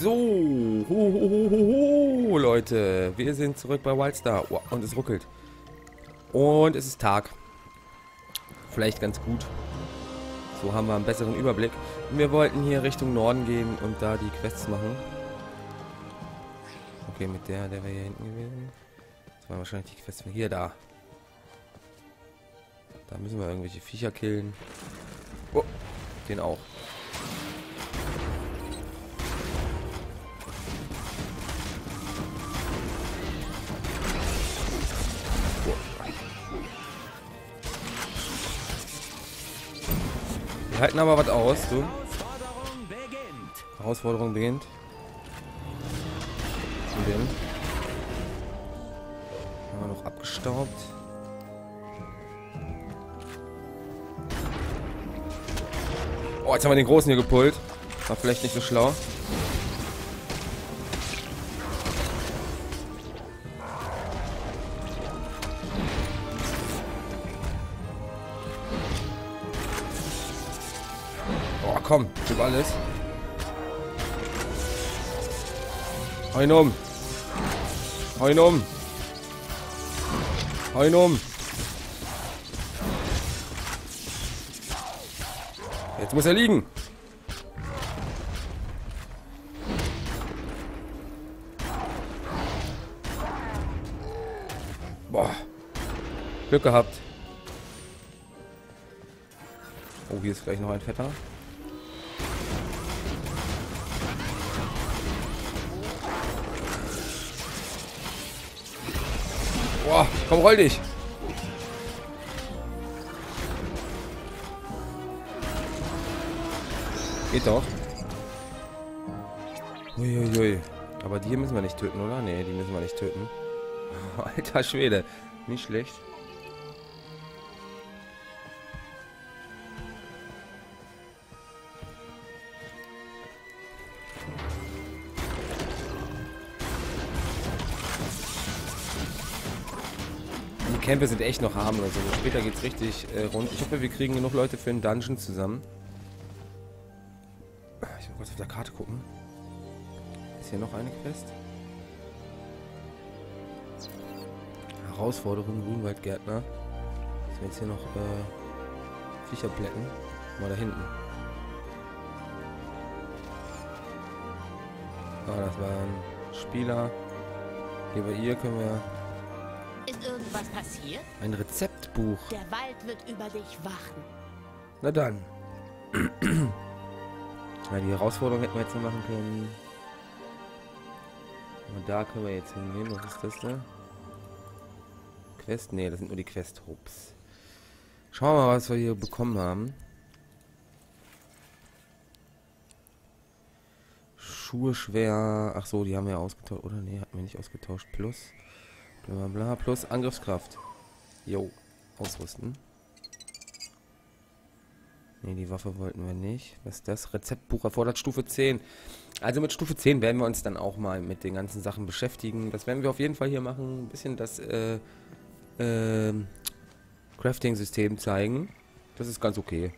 So, ho, ho, ho, ho, Leute, wir sind zurück bei Wildstar oh, und es ruckelt. Und es ist Tag. Vielleicht ganz gut. So haben wir einen besseren Überblick. Wir wollten hier Richtung Norden gehen und da die Quests machen. Okay, mit der, der wäre hier hinten gewesen. Das war wahrscheinlich die Quest von hier, da. Da müssen wir irgendwelche Viecher killen. Oh, den auch. Wir halten aber was aus, du. Herausforderung beginnt. Herausforderung beginnt. Zu dem. Haben wir noch abgestaubt. Oh, jetzt haben wir den Großen hier gepult. War vielleicht nicht so schlau. Komm, gib alles. Hau ihn um. Hau um. Hau um. Jetzt muss er liegen. Boah. Glück gehabt. Oh, hier ist gleich noch ein Fetter. Boah, komm, roll dich. Geht doch. Uiuiui. Aber die hier müssen wir nicht töten, oder? Nee, die müssen wir nicht töten. Alter Schwede. Nicht schlecht. Kämpfe sind echt noch harmlos. Also später geht's richtig äh, rund. Ich hoffe, wir kriegen genug Leute für einen Dungeon zusammen. Ich will kurz auf der Karte gucken. Ist hier noch eine Quest? Herausforderung Grünwaldgärtner. Ist jetzt hier noch äh, Viecherblätten. Mal da hinten. Ah, das war ein Spieler. Hier bei ihr können wir Irgendwas passiert? ein Rezeptbuch. Der Wald wird über dich wachen. Na dann. Ja, die Herausforderung hätten wir jetzt noch machen können. Und da können wir jetzt hingehen. Was ist das da? Quest? Ne, das sind nur die Quest-Hubs. Schauen wir mal, was wir hier bekommen haben. Schuhe schwer. Ach so, die haben wir ausgetauscht. Oder ne, hatten wir nicht ausgetauscht. Plus. Bla bla. Plus Angriffskraft. Jo. Ausrüsten. Ne, die Waffe wollten wir nicht. Was ist das? Rezeptbuch erfordert Stufe 10. Also mit Stufe 10 werden wir uns dann auch mal mit den ganzen Sachen beschäftigen. Das werden wir auf jeden Fall hier machen. Ein bisschen das äh, äh, Crafting-System zeigen. Das ist ganz okay.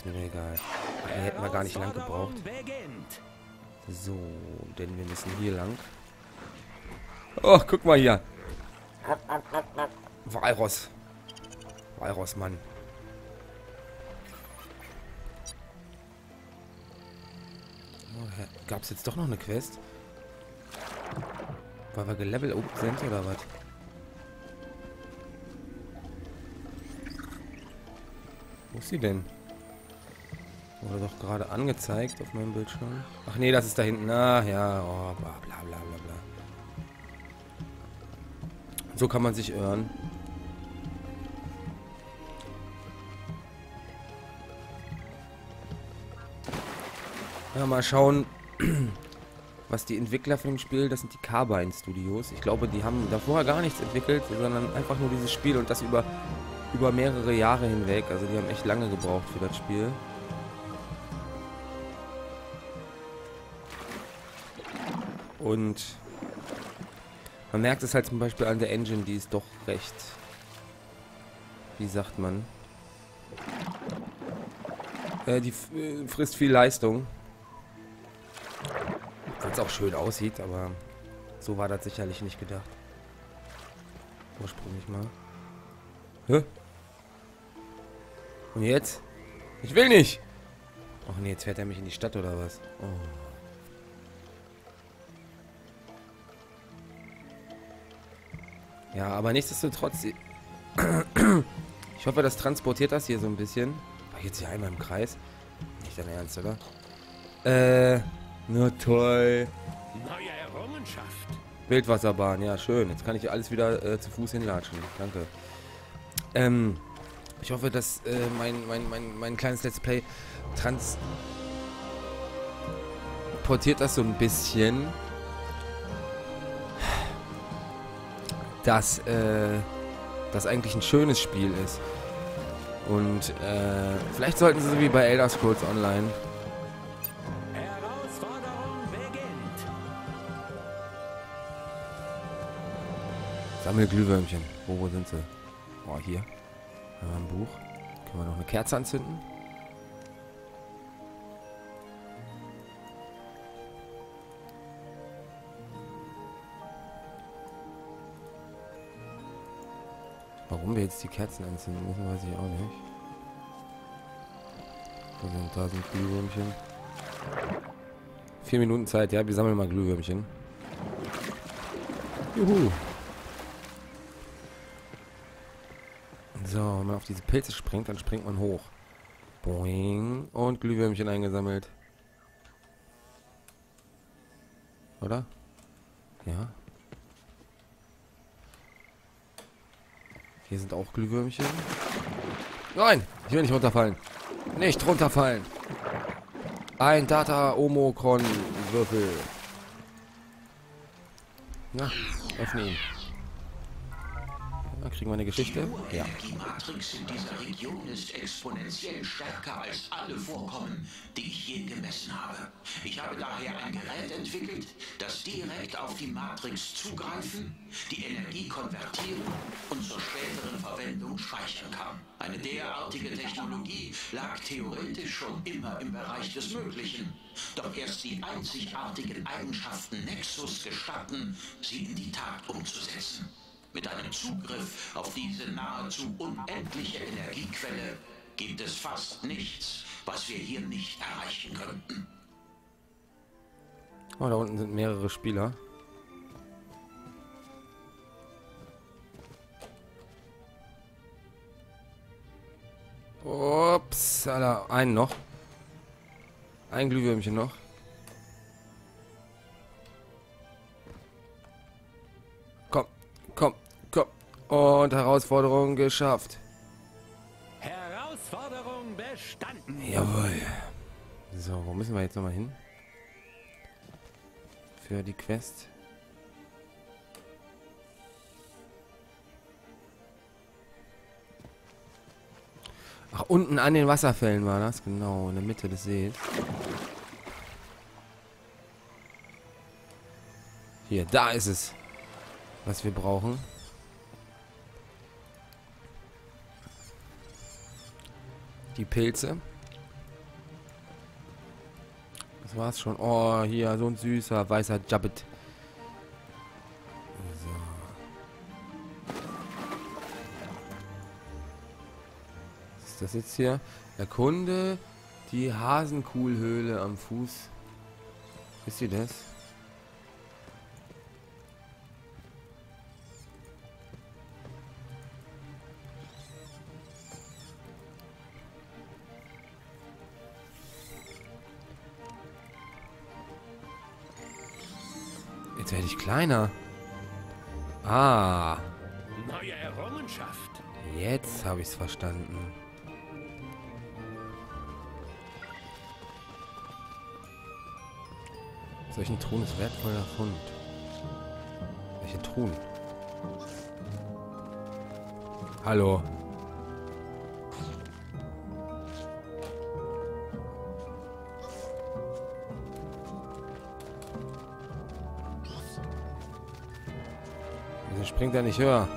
Ist mir egal. Hier hätten wir gar nicht lang gebraucht. So, denn wir müssen hier lang. Oh, guck mal hier. Walross. Walross, Mann. Oh, Gab es jetzt doch noch eine Quest? Weil wir gelevelt sind oder was? Wo ist sie denn? Wurde doch gerade angezeigt auf meinem Bildschirm. Ach nee, das ist da hinten. Ah, ja. Oh, bla bla bla bla bla. So kann man sich irren. Ja, mal schauen, was die Entwickler von dem Spiel, das sind die Carbine Studios. Ich glaube, die haben da vorher gar nichts entwickelt, sondern einfach nur dieses Spiel und das über, über mehrere Jahre hinweg. Also die haben echt lange gebraucht für das Spiel. Und man merkt es halt zum Beispiel an der Engine, die ist doch recht, wie sagt man, Äh, die äh, frisst viel Leistung. Weil es auch schön aussieht, aber so war das sicherlich nicht gedacht. Ursprünglich mal. Hä? Und jetzt? Ich will nicht! Ach nee, jetzt fährt er mich in die Stadt oder was? Oh. Ja, aber nichtsdestotrotz... Ich hoffe, das transportiert das hier so ein bisschen. War jetzt hier einmal im Kreis? Nicht dein Ernst, oder? Äh, na toll. Neue Errungenschaft. Wildwasserbahn, ja schön. Jetzt kann ich alles wieder äh, zu Fuß hinlatschen. Danke. Ähm, ich hoffe, dass äh, mein, mein, mein, mein kleines Let's Play transportiert das so ein bisschen. Dass äh, das eigentlich ein schönes Spiel ist. Und äh, vielleicht sollten sie so wie bei Elder Scrolls Online. Sammel Glühwürmchen. Wo, wo sind sie? Oh, hier. Haben wir ein Buch. Können wir noch eine Kerze anzünden? Warum wir jetzt die Kerzen anzünden müssen, weiß ich auch nicht. Da sind, da sind Glühwürmchen. Vier Minuten Zeit, ja, wir sammeln mal Glühwürmchen. Juhu. So, wenn man auf diese Pilze springt, dann springt man hoch. Boing. Und Glühwürmchen eingesammelt. Oder? Ja. Hier sind auch Glühwürmchen. Nein! Ich will nicht runterfallen. Nicht runterfallen. Ein Data Omokron Würfel. Na, öffne ihn. Dann kriegen wir eine Geschichte. Ja. Die Matrix in dieser Region ist exponentiell stärker als alle Vorkommen, die ich je gemessen habe. Ich habe daher ein Gerät entwickelt, das direkt auf die Matrix zugreifen, die Energie konvertieren und zur späteren Verwendung speichern kann. Eine derartige Technologie lag theoretisch schon immer im Bereich des Möglichen. Doch erst die einzigartigen Eigenschaften Nexus gestatten, sie in die Tat umzusetzen. Mit einem Zugriff auf diese nahezu unendliche Energiequelle gibt es fast nichts, was wir hier nicht erreichen könnten. Oh, da unten sind mehrere Spieler. Ups, Alter, einen noch. Ein Glühwürmchen noch. Und Herausforderung geschafft. Herausforderung bestanden. Jawohl. So, wo müssen wir jetzt nochmal hin? Für die Quest. Ach, unten an den Wasserfällen war das, genau, in der Mitte des Sees. Hier, da ist es, was wir brauchen. Die Pilze. Das war's schon. Oh, hier, so ein süßer, weißer Jabbit. Was ist das jetzt hier? Erkunde die Hasenkuhlhöhle am Fuß. Wisst ihr das? Jetzt werde ich kleiner. Ah, Neue Errungenschaft. jetzt habe ich es verstanden. Solchen Truhen ist wertvoller Fund. Welche Truhen? Hallo. Wieso springt er nicht höher?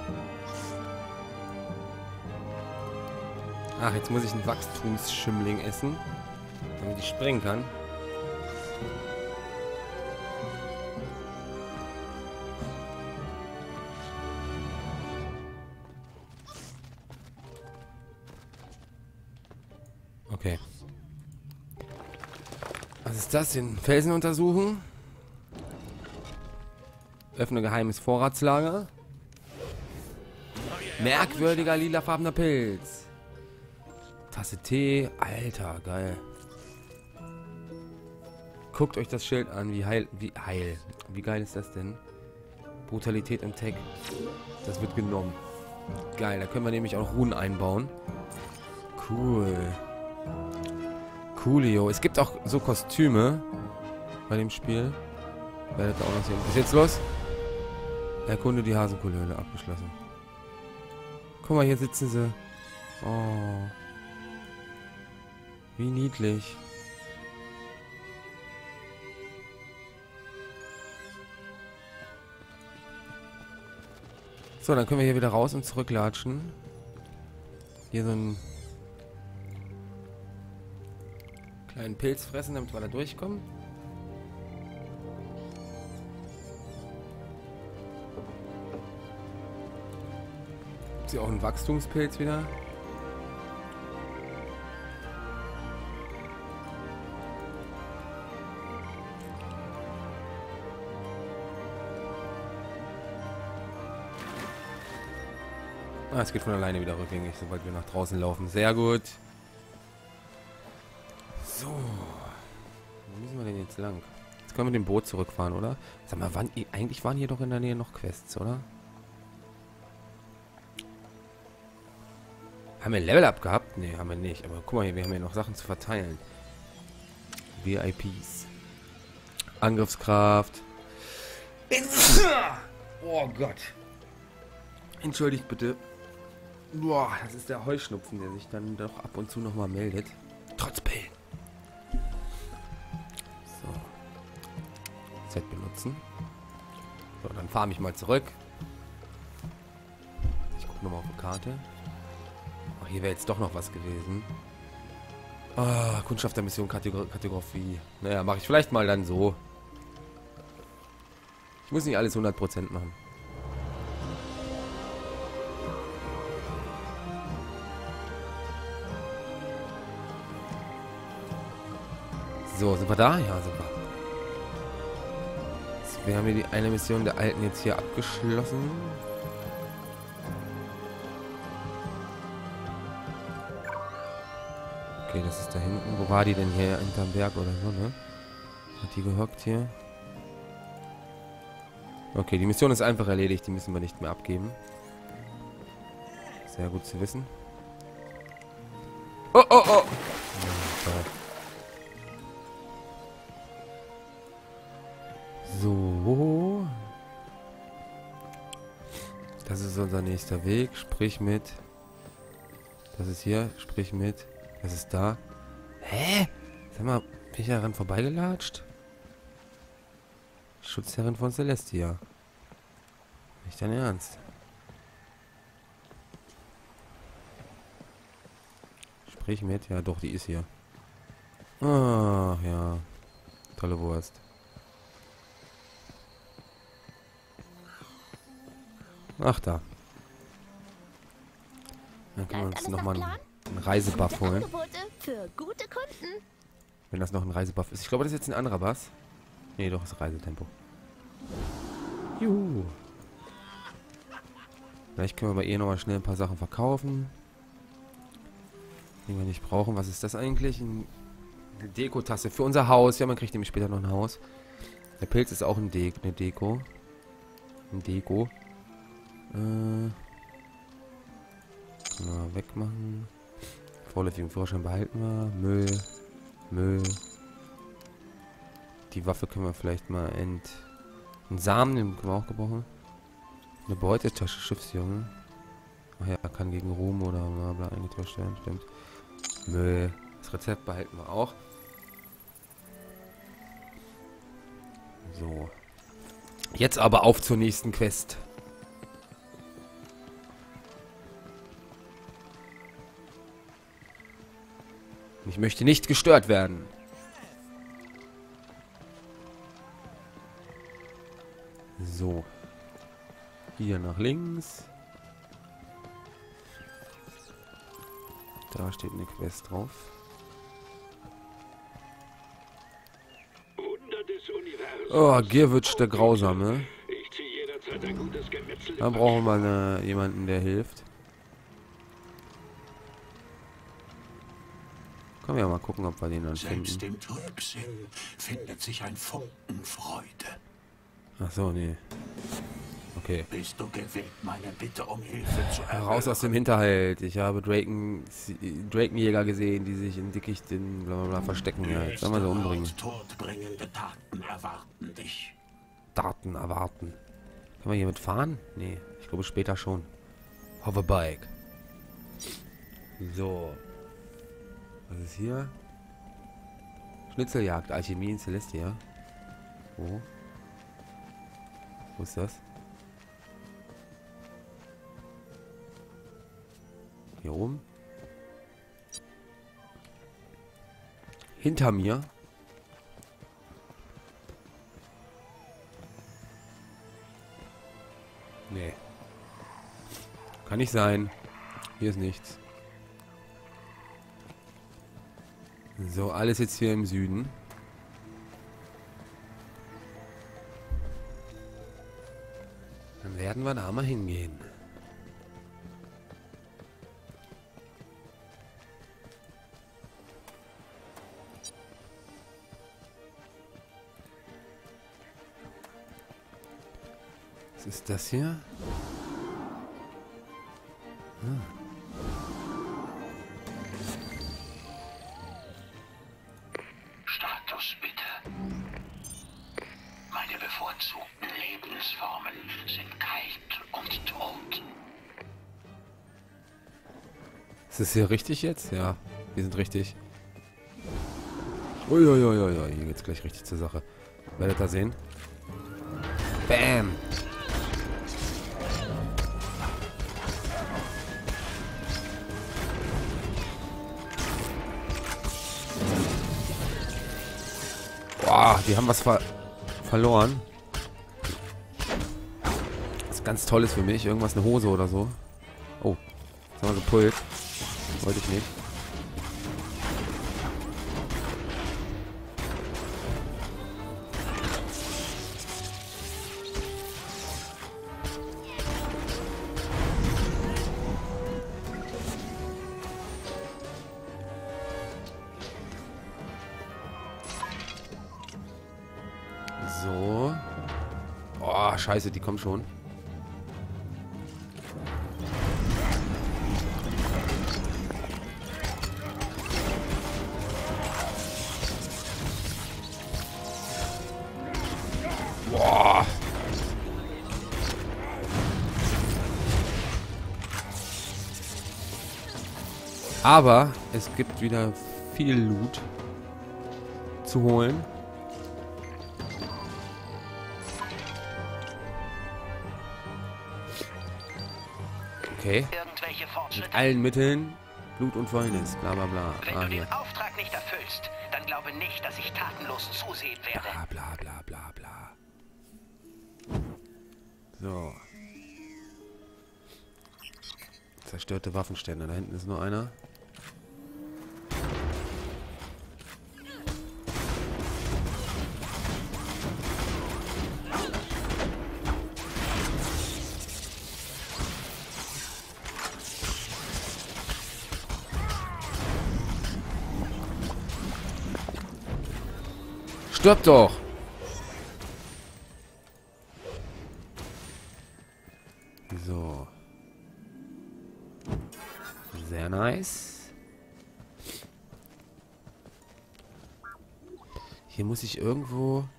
Ach, jetzt muss ich einen Wachstumsschimmling essen, damit ich springen kann. Okay. Was ist das? Den Felsen untersuchen? Öffne geheimes Vorratslager. Merkwürdiger lilafarbener Pilz. Tasse Tee. Alter, geil. Guckt euch das Schild an, wie heil, wie heil. Wie geil ist das denn? Brutalität im Tech. Das wird genommen. Geil, da können wir nämlich auch Runen einbauen. Cool. Coolio. Es gibt auch so Kostüme bei dem Spiel. Werdet ihr auch noch sehen. Was ist jetzt los? Erkunde die Hasenkohlhöhle. Abgeschlossen. Guck mal, hier sitzen sie. Oh. Wie niedlich. So, dann können wir hier wieder raus und zurücklatschen. Hier so einen kleinen Pilz fressen, damit wir da durchkommen. Hier auch ein Wachstumspilz wieder? Ah, es geht von alleine wieder rückgängig, sobald wir nach draußen laufen. Sehr gut. So. Wo müssen wir denn jetzt lang? Jetzt können wir mit dem Boot zurückfahren, oder? Sag mal, wann, eigentlich waren hier doch in der Nähe noch Quests, oder? Haben wir ein Level-Up gehabt? Ne, haben wir nicht. Aber guck mal hier, wir haben hier noch Sachen zu verteilen. VIPs. Angriffskraft. Oh Gott. Entschuldigt bitte. Boah, das ist der Heuschnupfen, der sich dann doch ab und zu nochmal meldet. Trotz Pillen. So. Z benutzen. So, dann fahre ich mal zurück. Ich gucke nochmal auf die Karte. Hier wäre jetzt doch noch was gewesen. Ah, Kundschaft der Mission Kategor Kategorie. Naja, mache ich vielleicht mal dann so. Ich muss nicht alles 100% machen. So, sind wir da? Ja, wir. So, wir haben hier die eine Mission der Alten jetzt hier abgeschlossen. Okay, das ist da hinten. Wo war die denn hier? Hinterm Berg oder so, ne? Hat die gehockt hier? Okay, die Mission ist einfach erledigt. Die müssen wir nicht mehr abgeben. Sehr gut zu wissen. Oh, oh, oh! So. Das ist unser nächster Weg. Sprich mit. Das ist hier. Sprich mit. Das ist da. Hä? Sag mal, bin ich daran vorbeigelatscht? Schutzherrin von Celestia. Nicht dein Ernst. Sprich mit. Ja, doch, die ist hier. Ach, ja. Tolle Wurst. Ach da. Dann können wir uns nochmal einen, Reisebuff holen. Wenn das noch ein Reisebuff ist. Ich glaube, das ist jetzt ein anderer Bass. Nee, doch, ist Reisetempo. Juhu. Vielleicht können wir bei ihr nochmal schnell ein paar Sachen verkaufen. Die wir nicht brauchen. Was ist das eigentlich? Ein, eine Dekotasse für unser Haus. Ja, man kriegt nämlich später noch ein Haus. Der Pilz ist auch ein De eine Deko. Ein Deko. Äh, können wir wegmachen. Vorläufigen Führerschein behalten wir. Müll. Müll. Die Waffe können wir vielleicht mal ent... Einen Samen, den können wir auch gebrauchen. Eine Beutetasche, Schiffsjunge. Ach ja, kann gegen Ruhm oder bla bla eingetauscht werden, stimmt. Müll. Das Rezept behalten wir auch. So. Jetzt aber auf zur nächsten Quest. Ich möchte nicht gestört werden. So. Hier nach links. Da steht eine Quest drauf. Oh, Gierwitsch der Grausame. Da brauchen wir mal äh, jemanden, der hilft. Gucken, ob wir den dann Selbst finden. im Trübsinn findet sich ein Funken Freude. Ach so, nee. Okay. Bist du gewillt, meine Bitte um Hilfe zu erhören? Raus aus dem Hinterhalt. Ich habe Draken, Drakenjäger gesehen, die sich in Dickichten bla bla bla verstecken. Ja, jetzt sollen wir sie umbringen. Todbringende Taten erwarten dich. Daten erwarten. Können wir hier mit fahren? Nee, ich glaube später schon. Hoverbike. So. Was ist hier? Schnitzeljagd, Alchemie in Celestia. Wo? Wo ist das? Hier oben? Hinter mir? Nee. Kann nicht sein. Hier ist nichts. So, alles jetzt hier im Süden. Dann werden wir da mal hingehen. Was ist das hier? Ist hier richtig jetzt? Ja, wir sind richtig. Uiuiuiui, hier geht's gleich richtig zur Sache. Werdet ihr sehen. Bam! Boah, die haben was ver verloren. Was ganz Tolles für mich. Irgendwas, eine Hose oder so. Oh, jetzt haben wir gepult. Wollte ich nicht. So. Oh, scheiße, die kommen schon. Aber es gibt wieder viel Loot zu holen. Okay. Mit allen Mitteln Blut und Fäulnis, bla bla bla. Wenn Ah, du den Auftrag nicht erfüllst, dann glaube nicht, dass ich tatenlos zusehen werde. Bla bla bla bla bla. So. Zerstörte Waffenstände. Da hinten ist nur einer. Stirb doch! So. Sehr nice. Hier muss ich irgendwo...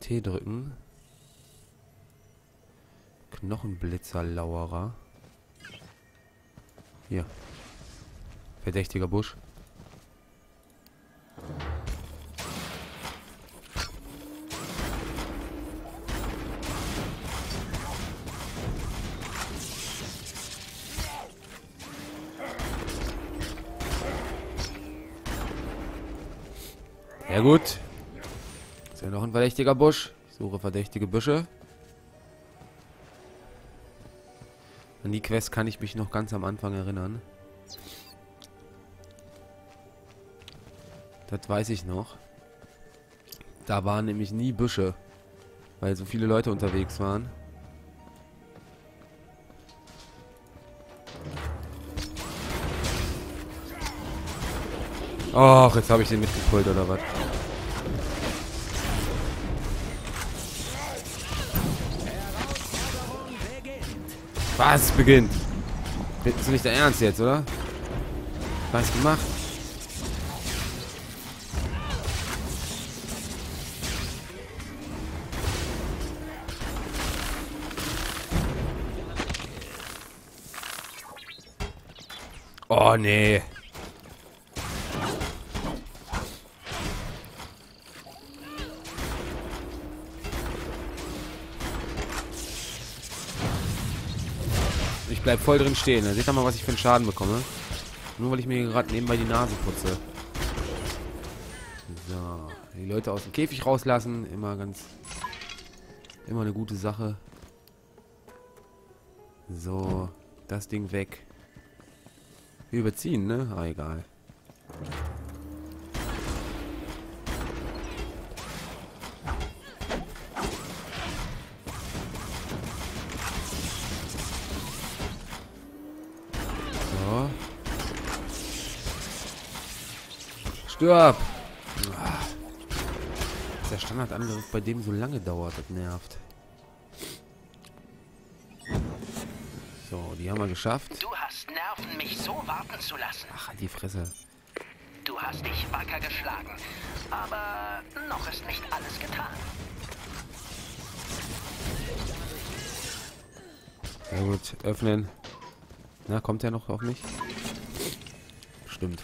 T drücken. Knochenblitzerlauerer. Hier. Verdächtiger Busch. Ja gut. Ist ja noch ein verdächtiger Busch. Ich suche verdächtige Büsche. An die Quest kann ich mich noch ganz am Anfang erinnern. Das weiß ich noch. Da waren nämlich nie Büsche. Weil so viele Leute unterwegs waren. Och, jetzt habe ich den mitgepult oder was? Was beginnt? Das ist nicht der Ernst jetzt, oder? Was gemacht? Oh, nee. Ich bleib voll drin stehen. Seht ihr mal, was ich für einen Schaden bekomme. Nur weil ich mir gerade nebenbei die Nase putze. So. Die Leute aus dem Käfig rauslassen. Immer ganz... Immer eine gute Sache. So. Das Ding weg. Wir überziehen, ne? Ah, egal. So. Stirb! Ah. Der Standardangriff bei dem so lange dauert, das nervt. Die haben wir geschafft. Du hast Nerven, mich so warten zu lassen. Ach, halt die Fresse. Du hast dich wacker geschlagen. Aber noch ist nicht alles getan. Sehr gut, öffnen. Na, kommt er noch auf mich? Stimmt.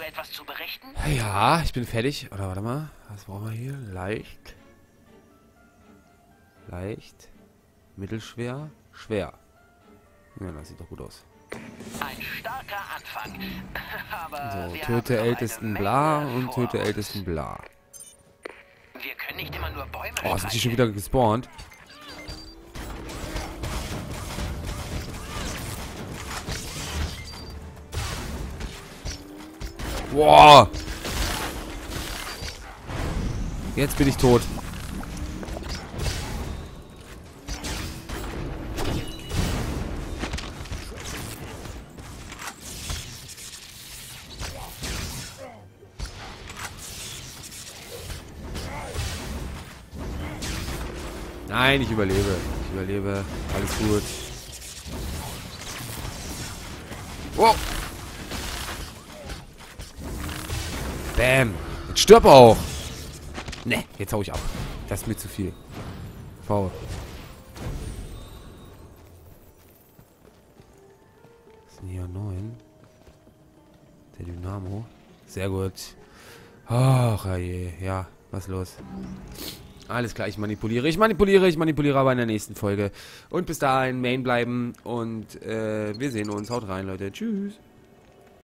Du etwas zu berichten? Ja, ich bin fertig. Oder warte mal. Was brauchen wir hier? Leicht. Leicht. Mittelschwer. Schwer. Ja, das sieht doch gut aus. Ein starker Anfang. Aber So, töte ältesten bla und töte ältesten bla. Wir können nicht immer nur Bäume Oh, sind die schon wieder gespawnt? Boah! Jetzt bin ich tot. Nein, ich überlebe. Ich überlebe. Alles gut. Wow. Bam. Jetzt stirb auch. Ne, jetzt hau ich ab. Das ist mir zu viel. Was ist denn hier? 9. Der Dynamo. Sehr gut. Ach, je. Ja, was los? Alles klar, ich manipuliere, ich manipuliere, ich manipuliere aber in der nächsten Folge. Und bis dahin, Main bleiben und äh, wir sehen uns. Haut rein, Leute. Tschüss.